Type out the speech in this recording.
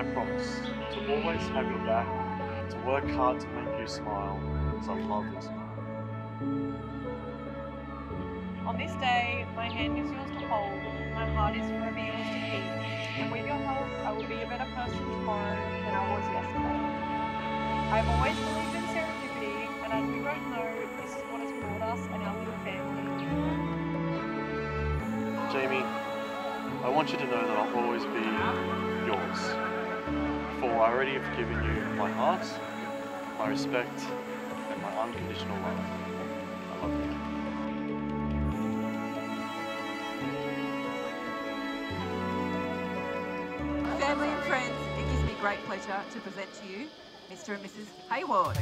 I promise to always have your back, to work hard to make you smile, because I love your smile. On this day, my hand is yours to hold, my heart is forever yours to keep, and with your help, I will be a better person tomorrow than I was yesterday. I've always believed in serendipity, and as we both know, this is what has brought us and our little family. Jamie, I want you to know that I'll always be yours. Already have given you my heart, my respect, and my unconditional love. I love you. Family and friends, it gives me great pleasure to present to you Mr. and Mrs. Hayward.